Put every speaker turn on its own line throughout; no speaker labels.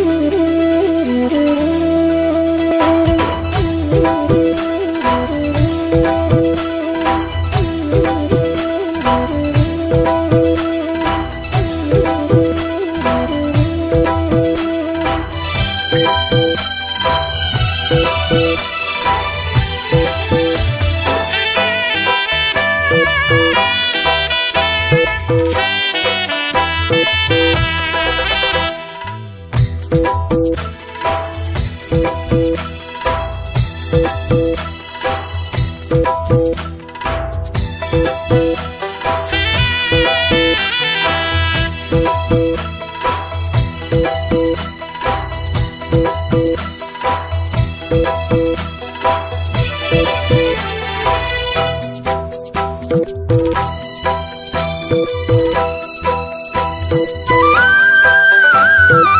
Thank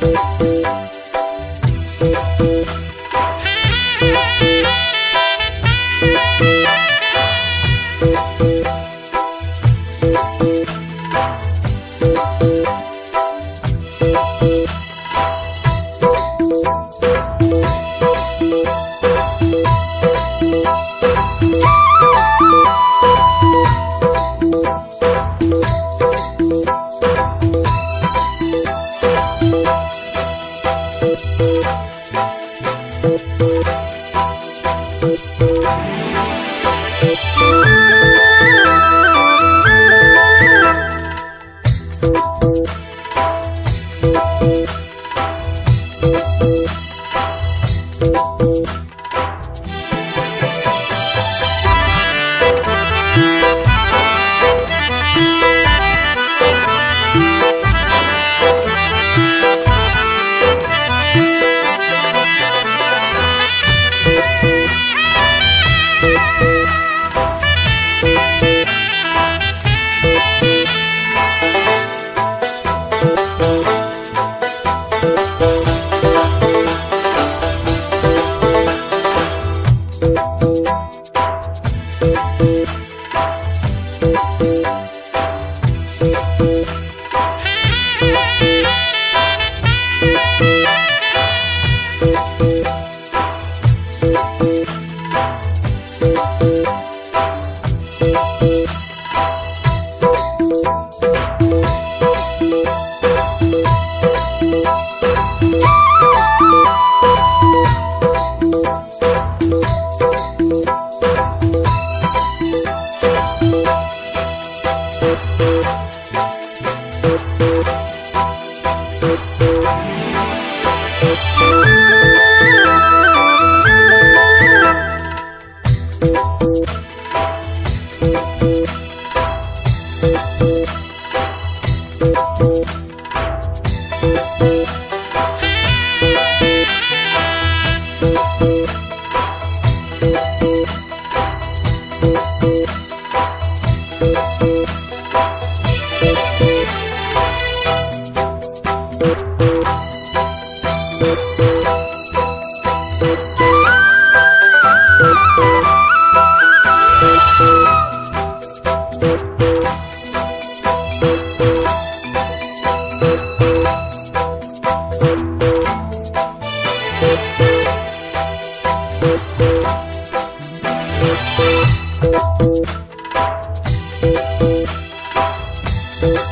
Thank you. Thank Thank you. Thank you.